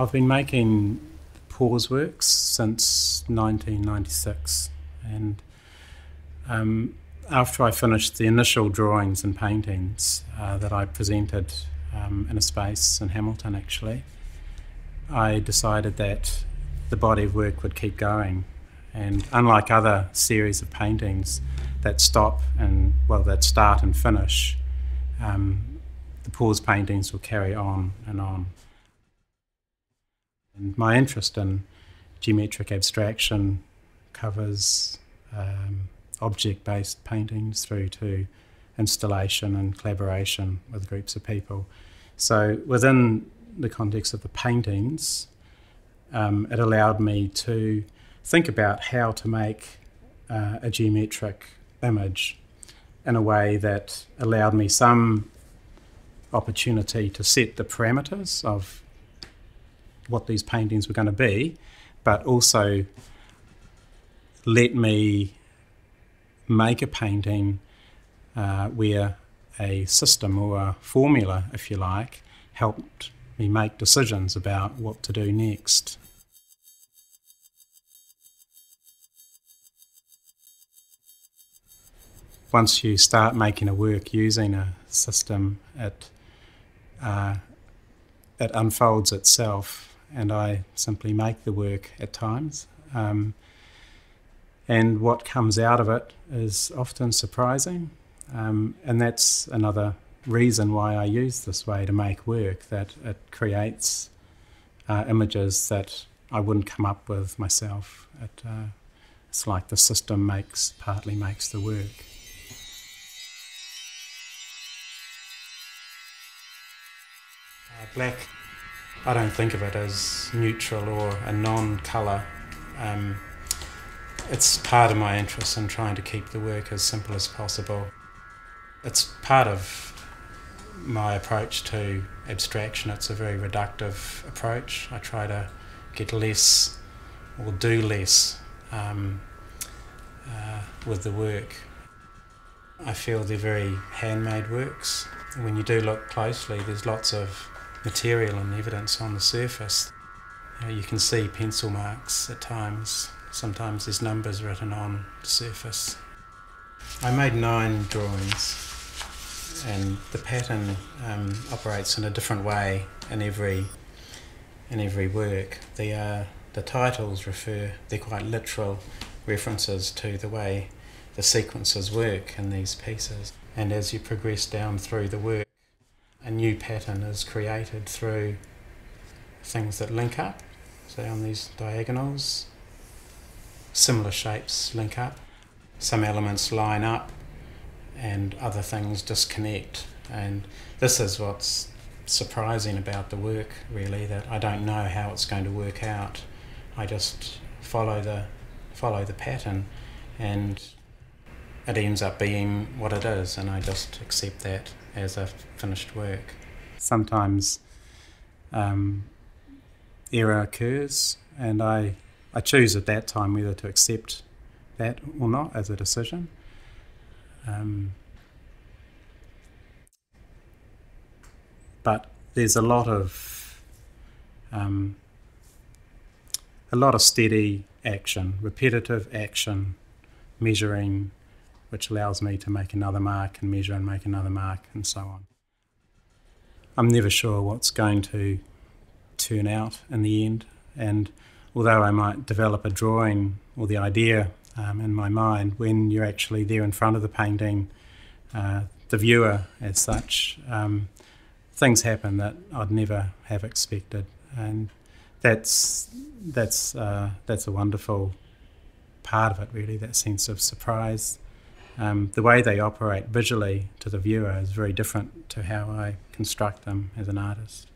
I've been making pause works since 1996, and um, after I finished the initial drawings and paintings uh, that I presented um, in a space in Hamilton, actually, I decided that the body of work would keep going. And unlike other series of paintings that stop and, well, that start and finish, um, the pause paintings will carry on and on. My interest in geometric abstraction covers um, object based paintings through to installation and collaboration with groups of people. So, within the context of the paintings, um, it allowed me to think about how to make uh, a geometric image in a way that allowed me some opportunity to set the parameters of what these paintings were going to be, but also let me make a painting uh, where a system or a formula, if you like, helped me make decisions about what to do next. Once you start making a work using a system, it uh, it unfolds itself, and I simply make the work at times. Um, and what comes out of it is often surprising. Um, and that's another reason why I use this way to make work, that it creates uh, images that I wouldn't come up with myself. It, uh, it's like the system makes partly makes the work. Uh, black, I don't think of it as neutral or a non-colour. Um, it's part of my interest in trying to keep the work as simple as possible. It's part of my approach to abstraction. It's a very reductive approach. I try to get less or do less um, uh, with the work. I feel they're very handmade works. When you do look closely, there's lots of material and evidence on the surface. You, know, you can see pencil marks at times Sometimes there's numbers written on the surface. I made nine drawings and the pattern um, operates in a different way in every in every work. The uh, the titles refer they're quite literal references to the way the sequences work in these pieces. And as you progress down through the work, a new pattern is created through things that link up. So on these diagonals, similar shapes link up, some elements line up, and other things disconnect. And this is what's surprising about the work, really, that I don't know how it's going to work out. I just follow the follow the pattern, and it ends up being what it is, and I just accept that as a finished work. Sometimes um, error occurs, and I I choose at that time whether to accept that or not as a decision. Um, but there's a lot of um, a lot of steady action, repetitive action, measuring, which allows me to make another mark and measure and make another mark and so on. I'm never sure what's going to turn out in the end, and although I might develop a drawing or the idea um, in my mind, when you're actually there in front of the painting, uh, the viewer as such, um, things happen that I'd never have expected, and that's that's uh, that's a wonderful part of it. Really, that sense of surprise. Um, the way they operate visually to the viewer is very different to how I construct them as an artist.